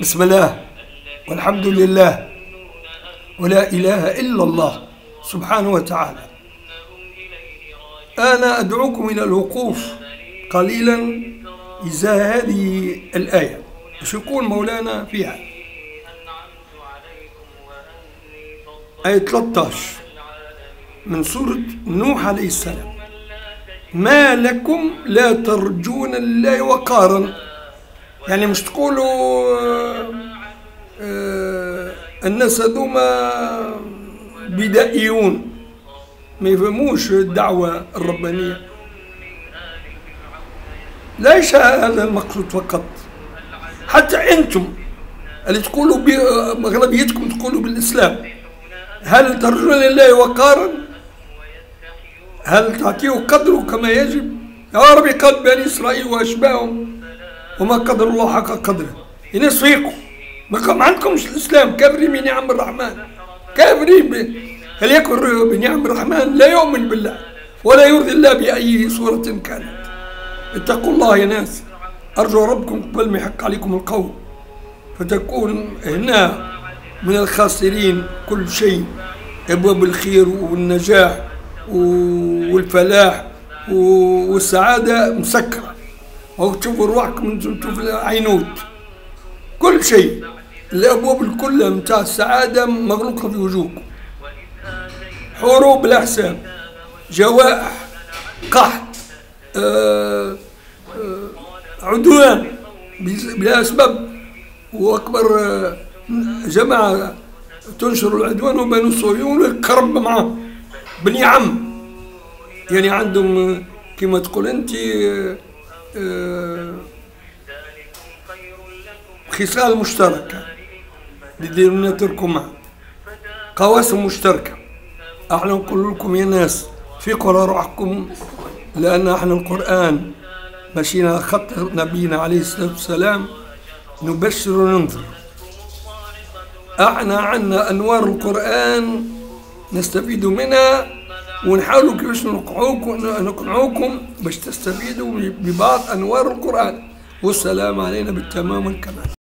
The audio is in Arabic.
بسم الله. والحمد لله. ولا إله إلا الله سبحانه وتعالى. أنا أدعوكم إلى الوقوف قليلا إزاء هذه الآية. إيش يقول مولانا فيها. آية 13 من سورة نوح عليه السلام. ما لكم لا ترجون لله وقارا. يعني مش تقولوا آه، الناس هذوما بدائيون ما يفهموش الدعوة الربانية. ليس هذا المقصود فقط؟ حتى أنتم اللي تقولوا أغلبيتكم تقولوا بالإسلام. هل ترجون لله وقارا؟ هل تعطيه قدره كما يجب؟ يا ربي قد بني إسرائيل وأشباههم. وما قدر الله حق قدره. الناس فيكم ما عندكمش الإسلام. كافرين بنعم الرحمن. كافرين يكفر بنعم الرحمن؟ لا يؤمن بالله ولا يرضي الله بأي صورة كانت. اتقوا الله يا ناس. أرجو ربكم قبل ما يحق عليكم القول. فتكون هنا من الخاسرين كل شيء. أبواب الخير والنجاح والفلاح والسعادة مسكرة. أو تشوفوا روحكم تشوف عينوت كل شيء. الأبواب كلها متاع السعادة مغلوقة في وجوهكم. حروب بلا حساب جوائح قحط آه آه عدوان بلا أسباب. وأكبر آه، جماعة تنشر العدوان وبنو صهيون الكرب معه بني عم. يعني عندهم آه، كما تقول آه، آه، خصال مشتركة اللي نتركوا معه قواسم مشتركة. أحنا نقول لكم يا ناس على روحكم لأن أحنا القرآن على خط نبينا عليه الصلاة والسلام نبشر وننذر أحنا عندنا أنوار القرآن نستفيد منها ونحاولوا كيفاش نقنعوكم نقنعوكم باش تستفيدوا ببعض أنوار القرآن. والسلام علينا بالتمام والكمال.